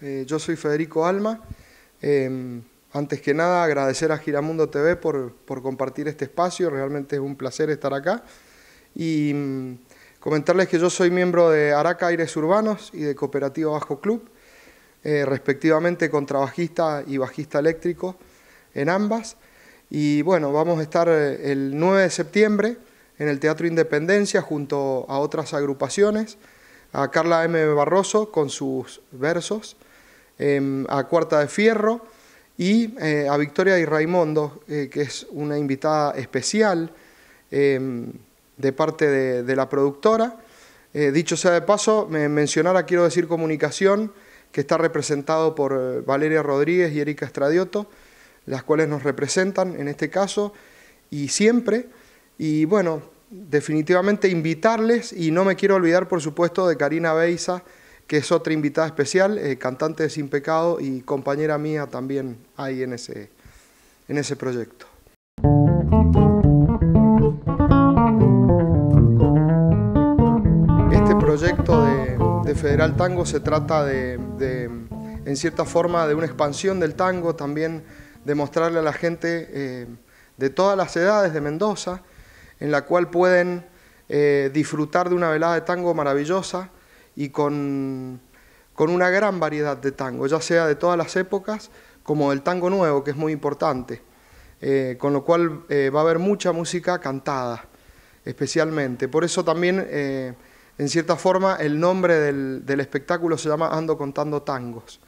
yo soy Federico Alma. Em, antes que nada, agradecer a Giramundo TV por, compartir este espacio, realmente es un placer estar acá. Y mm, comentarles que yo soy miembro de Araca Aires Urbanos y de Cooperativa Bajo Club, eh, respectivamente contrabajista y bajista eléctrico en ambas. Y bueno, vamos a estar eh, el 9 de septiembre en el Teatro Independencia junto a otras agrupaciones, a Carla M. Barroso con sus versos, em, a Cuarta de Fierro y eh, a Victoria y Raimondo, eh, que es una invitada especial em, de parte de, la productora. Eh, dicho sea de paso, me mencionara, quiero decir, comunicación, que está representado por Valeria Rodríguez y Erika Estradioto, las cuales nos representan en este caso, y siempre y bueno, definitivamente invitarles, y no me quiero olvidar por supuesto de Karina Beisa, que es otra invitada especial, eh, cantante de Sin Pecado y compañera mía también ahí en ese, en ese proyecto. Este proyecto de, Federal Tango se trata de, en cierta forma, de una expansión del tango, también de mostrarle a la gente eh, de todas las edades de Mendoza, en la cual pueden eh, disfrutar de una velada de tango maravillosa y con, una gran variedad de tango, ya sea de todas las épocas como del tango nuevo, que es muy importante, eh, con lo cual eh, va a haber mucha música cantada, especialmente. Por eso también, en cierta forma, el nombre del, del, espectáculo se llama Ando contando tangos.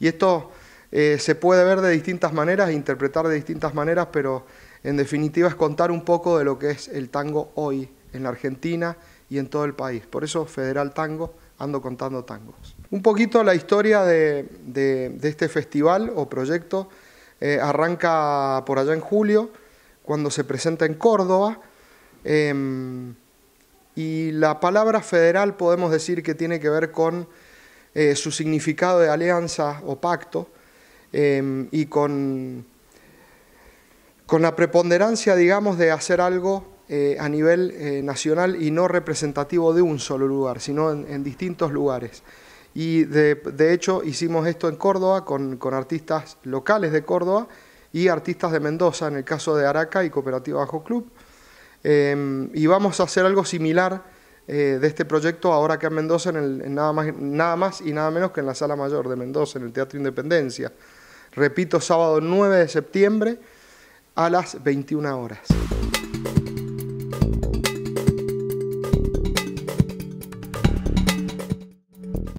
Y esto se puede ver de distintas maneras, interpretar de distintas maneras, pero en definitiva es contar un poco de lo que es el tango hoy en la Argentina y en todo el país. Por eso Federal Tango ando contando tangos. Un poquito la historia de, este festival o proyecto eh, arranca por allá en julio, cuando se presenta en Córdoba. Em, y la palabra federal podemos decir que tiene que ver con eh, su significado de alianza o pacto em, y con con la preponderancia, digamos, de hacer algo eh, a nivel eh, nacional y no representativo de un solo lugar, sino en, distintos lugares. Y de, hecho hicimos esto en Córdoba con, artistas locales de Córdoba y artistas de Mendoza, en el caso de Araca y Cooperativa Bajo Club. Em, y vamos a hacer algo similar eh, de este proyecto ahora que en Mendoza, en, nada, más, nada más y nada menos que en la Sala Mayor de Mendoza, en el Teatro Independencia. Repito, sábado 9 de septiembre a las 21 horas.